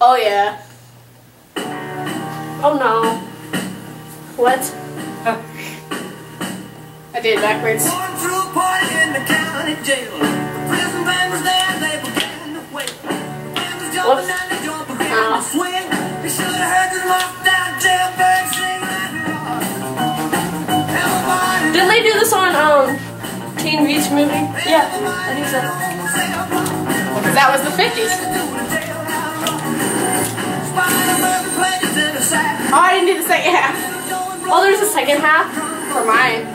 Oh yeah. Oh no. What? I did it backwards. Going through a party in the county jail. Prison band was there, they began to wait. The was jumping Whoops. the joint began Ow. to swing. You should have heard the lockdown jailbird sing that rock. Everybody, Didn't they do this on um Teen Beach movie? Yeah, I think so. Because that was the 50s. Oh, I didn't do the second half Oh, there's a second half. for mine.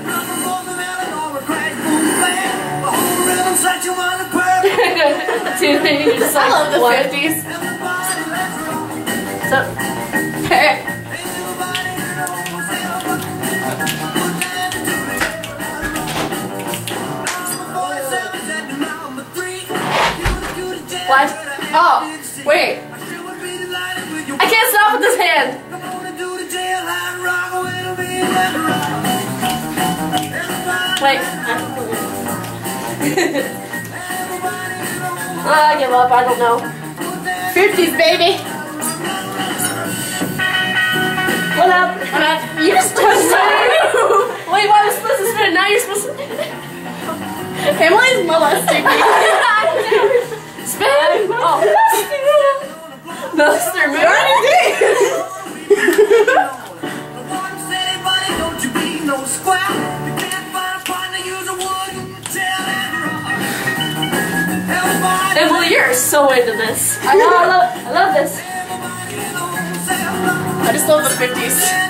You're just I love the what? 50s. So, What? Oh, wait. I can't stop with this hand. Wait. I give up. I don't know. 50s, baby. What up? What up? You just touched Wait, why was supposed to spin? Now you're supposed to. Emily's molesting me. Spin! Oh. So into this. I know, I love, I love this. I just love the 50s.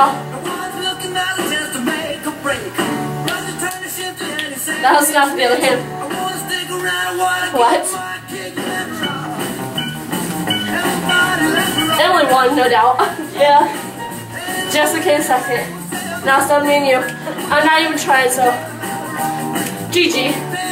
Oh, that was not the other hand. What? Emily won, no doubt. yeah. Jessica in second. Now it's on me and you. I'm not even trying, so. 这集。